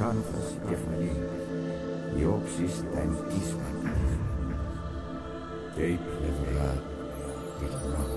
κάρφας κεφαλή, οι όψεις τα εμπίσματα και η πλευρά γυρνά.